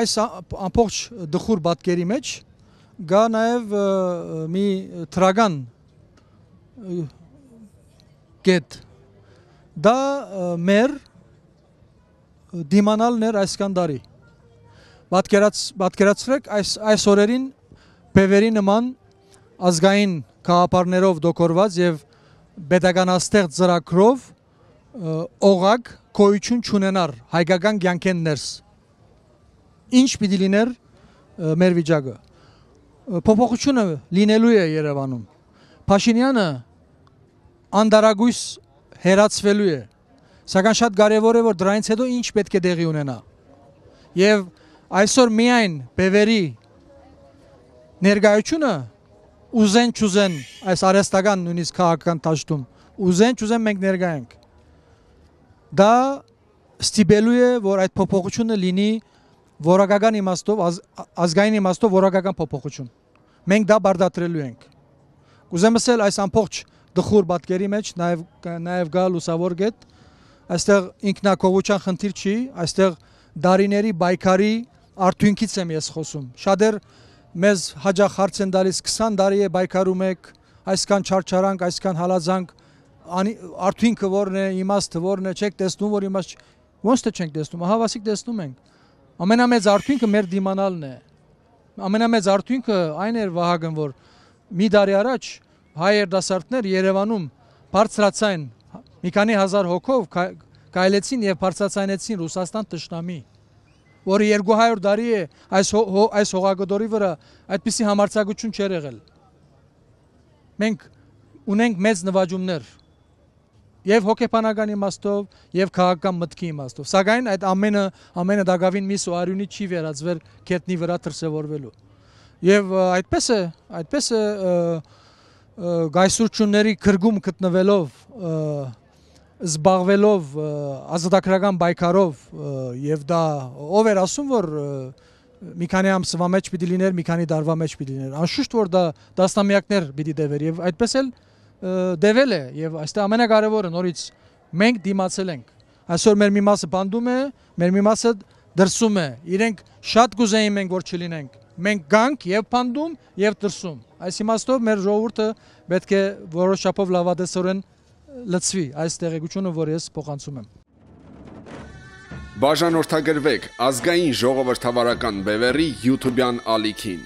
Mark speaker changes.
Speaker 1: այս ամբողջ դխուր բատկերի մեջ գա նաև մի թրագան գետ դա մեր դիմանալն էր այս կանդարի պատկերած պատկերացրեք այս այս օրերին բևերի նման ազգային քաղաքարներով դոկորված եւ pedagoganաստեղծ ծրագրով օղակ կոյություն չունենար հայկական կյանքեն ներս ինչ պիտի լիներ մեր վիճակը փոփոխությունը լինելու է Երևանում Փաշինյանը անդարագույս հերացվելու է սակայն շատ կարևոր է որ դրանից հետո ինչ պետք է դեղի ունենա եւ այսօր միայն բևերի ներկայությունը ուզեն չուզեն այս արհեստական նույնիսկ քաղաքական ճաշտում ուզեն չուզեն մենք ներկայենք դա ստիպելու է որ այդ փոփոխությունը լինի որակական իմաստով ազգային իմաստով որակական փոփոխություն մենք դա բարդատրելու ենք կուզեմ ասել այս ամբողջ դխուր պատկերի մեջ նաև նաև գա լուսավոր գետ այստեղ ինքնակողության խնդիր չի այստեղ դարիների բայկարի արդյունքից եմ ես խոսում շատեր մեզ հաջող հարց են տալիս 20 տարի է բայկարում եք այսքան չարչարանք այսքան հալածանք արդյունքը որն է իմաստը որն է չեք տեսնում որ իմաստ ոնց թե չենք տեսնում ահա վասիկ տեսնում ենք ամենամեծ արդյունքը մեր դիմանալն է ամենամեծ արդյունքը այն էր Վահագն որ մի տարի առաջ հայ երդասարտներ Երևանում բարձրացային մի քանի հազար հոգով կայլեցին եւ բարձրացանեցին Ռուսաստան ճշտամի որը 200 տարի է այս այս հողագդորի վրա այդպիսի համարցակություն չեր եղել մենք ունենք մեծ նվաճումներ եւ հոգեբանական իմաստով եւ քաղաքական մտքի իմաստով սակայն այդ ամենը ամենը դակավին մի սոարյունի չի վերածվել քետնի վրա դրսևորվելու եւ այդպես է այդպես է գայսուրչունների քրգում գտնվելով զբաղվելով ազատագրական բայկարով եւ դա ով էր ասում որ մի քանի ամսվա մեջ պիտի լիներ, մի քանի դարվա մեջ պիտի լիներ։ Անշուշտ որ դա դասնամյակներ պիտի դեվեր եւ այդպես էլ դեվել է եւ այստեղ ամենակարևորը նորից մենք դիմացել ենք։ Այսօր մեր մի մասը բանդում է, մեր մի մասը դրսում է։ Իրենք շատ կուզեին մենք որ չլինենք։ Մենք գանք եւ բանդում եւ դրսում։ Այս իմաստով մեր ժողովուրդը պետք է որոշ չափով լավադեսորեն լծվի այս տեղեկությունը, որ ես փոխանցում եմ։
Speaker 2: Բաժանորդագրվեք ազգային ժողովրդավարական բևերի YouTube-յան ալիքին։